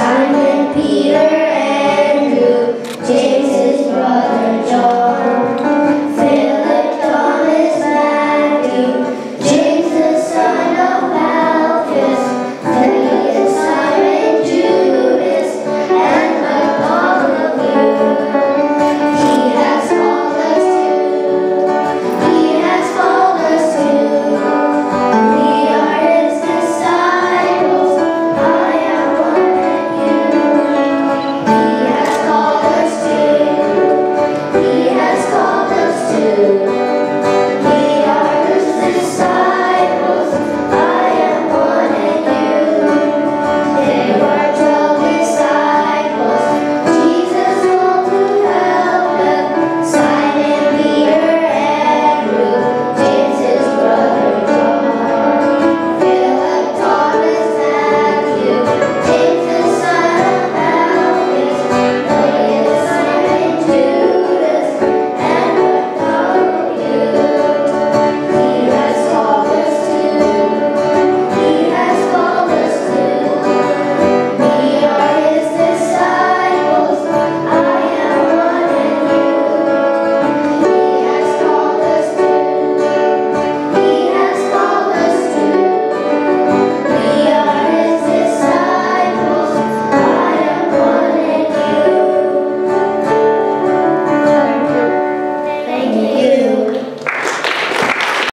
Saturday.